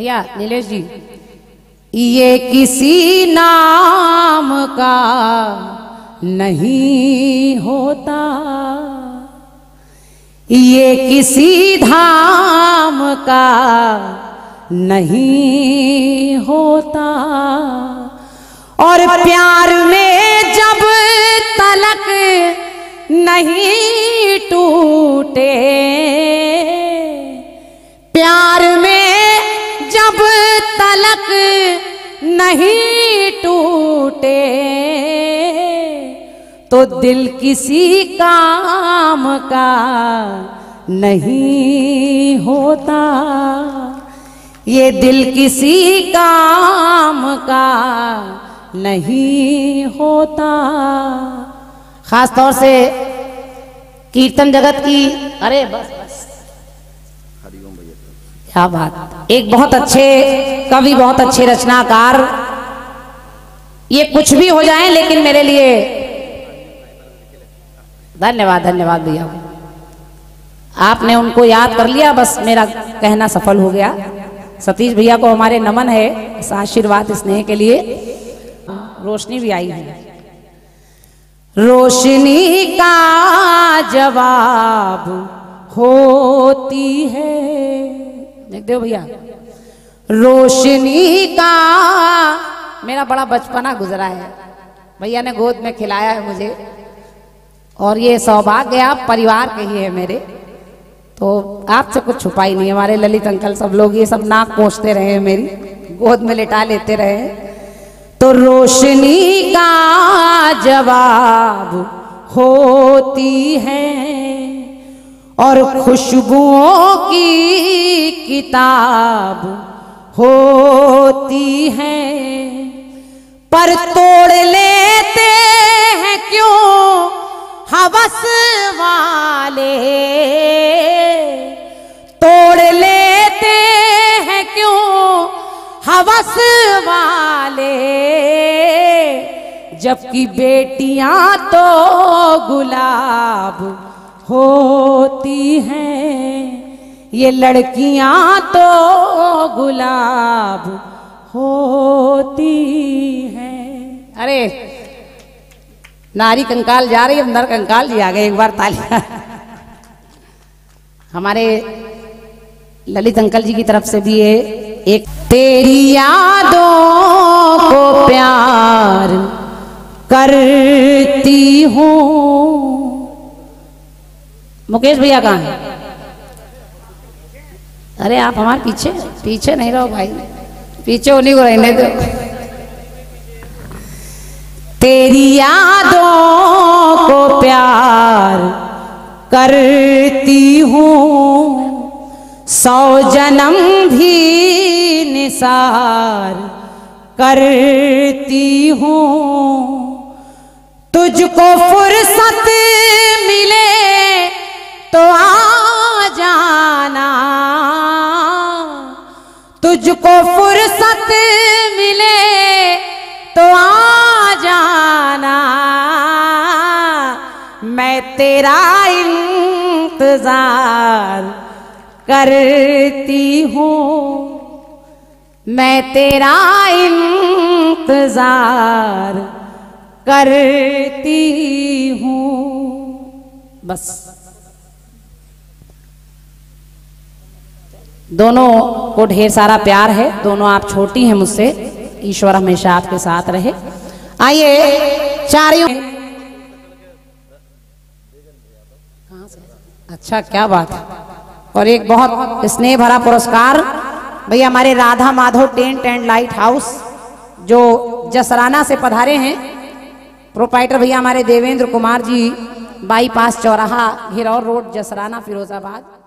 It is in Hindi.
भैया नीलेश जी। ये किसी नाम का नहीं होता। ये किसी धाम का नहीं होता। और प्यार में जब तलक नहीं टूटे प्यार तलक नहीं टूटे। तो दिल किसी काम का नहीं होता। ये दिल किसी काम का नहीं होता। खास तौर से कीर्तन जगत की अरे बस। क्या बात। एक बहुत अच्छे कवि, बहुत अच्छे रचनाकार। ये कुछ भी हो जाए, लेकिन मेरे लिए धन्यवाद धन्यवाद भैया। आपने उनको याद कर लिया, बस मेरा कहना सफल हो गया। सतीश भैया को हमारे नमन है इस आशीर्वाद स्नेह के लिए। रोशनी भी आई है। रोशनी का जवाब होती है। देख दो भैया। रोशनी का मेरा बड़ा बचपना गुजरा है। भैया ने गोद में खिलाया है मुझे। और ये सौभाग्य आप परिवार के ही है मेरे। तो आपसे कुछ छुपाई नहीं हमारे ललित अंकल सब लोग ये सब नाक पोछते रहे मेरी गोद में लिटा लेते रहे तो रोशनी का जवाब होती है। और खुशबुओं की किताब होती है। पर तोड़ लेते हैं क्यों? हवस वाले। तोड़ लेते हैं क्यों? हवस वाले। जबकि बेटियाँ तो गुलाब होती हैं। ये लड़कियाँ तो गुलाब होती हैं। अरे, नारी कंकाल जा रही है नर कंकाल जी आ गए, एक बार तालियाँ। हमारे ललित अंकल जी की तरफ़ से भी ये एक, तेरी यादों को प्यार करती हूँ। मुकेश भैया कहाँ हैं? अरे आप हमारे पीछे पीछे नहीं रहो भाई। पीछे उन्हीं को रहने दो। तेरी यादों को प्यार करती हूँ। सौ जन्म भी निसार करती हूँ। तुझको फुर्सत मिले तो आ जाना। तुझको फुर्सत मिले तो आ जाना। मैं तेरा इंतज़ार करती हूँ। मैं तेरा इंतज़ार करती हूँ। बस। दोनों को ढेर सारा प्यार है। दोनों आप छोटी हैं मुझसे। ईश्वर हमेशा आपके साथ रहे। आइए, चारियों अच्छा क्या बात है। और एक बहुत स्नेह भरा पुरस्कार। भैया, हमारे Radha Madhav tent and light house, जो जसराना से पधारे हैं। प्रोपाइटर भैया हमारे देवेंद्र कुमार जी, बाईपास चौराहा घिरौर रोड, जसराना, फिरोजाबाद।